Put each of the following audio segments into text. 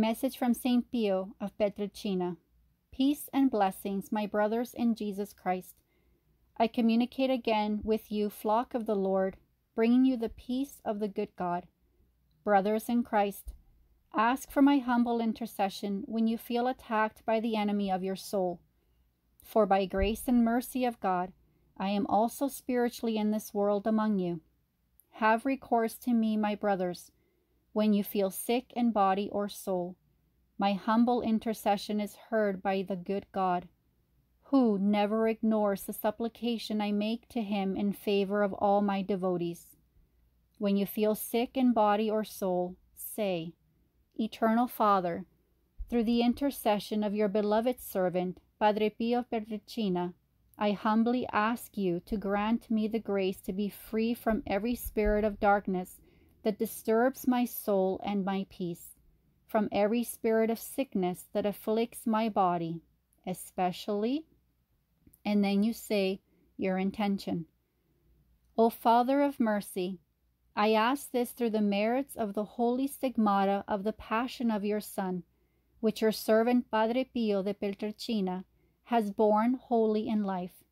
Message from St. Pio of Pietrelcina. Peace and blessings, my brothers in Jesus Christ. I communicate again with you, flock of the Lord, bringing you the peace of the good God. Brothers in Christ, ask for my humble intercession when you feel attacked by the enemy of your soul. For by grace and mercy of God, I am also spiritually in this world among you. Have recourse to me, my brothers, when you feel sick in body or soul. My humble intercession is heard by the good God who never ignores the supplication I make to him in favor of all my devotees. When you feel sick in body or soul, say, Eternal Father, through the intercession of your beloved servant, Padre Pio Pietrelcina, I humbly ask you to grant me the grace to be free from every spirit of darkness that disturbs my soul and my peace, from every spirit of sickness that afflicts my body, especially and then you say your intention. O Father of mercy, I ask this through the merits of the holy stigmata of the Passion of your Son, which your servant Padre Pio de Pietrelcina has borne wholly in life.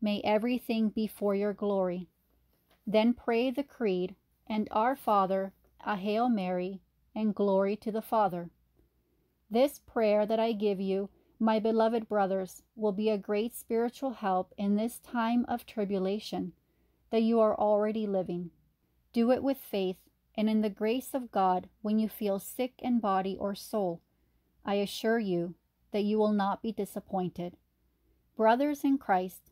May everything be for your glory. Then pray the Creed, and Our Father, a Hail Mary, and glory to the Father. This prayer that I give you my beloved brothers, will be a great spiritual help in this time of tribulation that you are already living. Do it with faith and in the grace of God when you feel sick in body or soul. I assure you that you will not be disappointed. Brothers in Christ,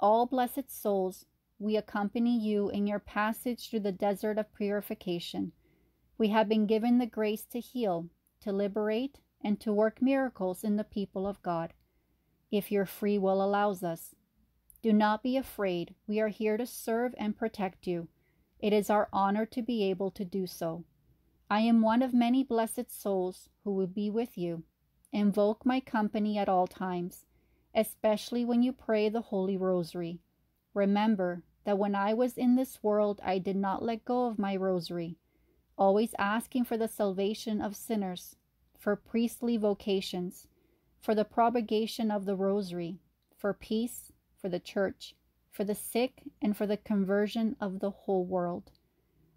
all blessed souls, we accompany you in your passage through the desert of purification. We have been given the grace to heal, to liberate, and to work miracles in the people of God, if your free will allows us. Do not be afraid. We are here to serve and protect you. It is our honor to be able to do so. I am one of many blessed souls who will be with you. Invoke my company at all times, especially when you pray the Holy Rosary. Remember that when I was in this world, I did not let go of my rosary, always asking for the salvation of sinners for priestly vocations, for the propagation of the Rosary, for peace, for the Church, for the sick, and for the conversion of the whole world.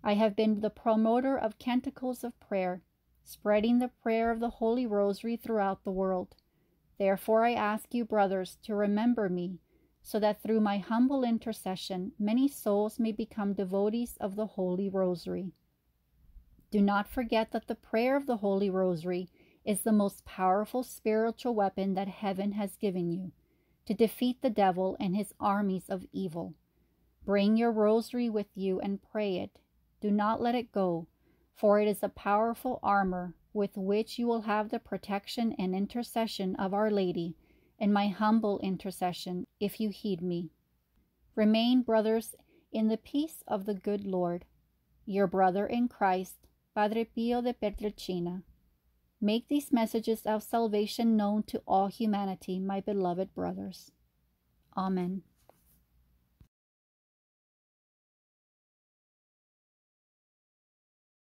I have been the promoter of canticles of prayer, spreading the prayer of the Holy Rosary throughout the world. Therefore, I ask you, brothers, to remember me, so that through my humble intercession many souls may become devotees of the Holy Rosary. Do not forget that the prayer of the Holy Rosary is the most powerful spiritual weapon that heaven has given you to defeat the devil and his armies of evil. Bring your rosary with you and pray it. Do not let it go, for it is a powerful armor with which you will have the protection and intercession of Our Lady and my humble intercession if you heed me. Remain, brothers, in the peace of the good Lord. Your brother in Christ, Padre Pio de Pietrelcina. Make these messages of salvation known to all humanity, my beloved brothers. Amen.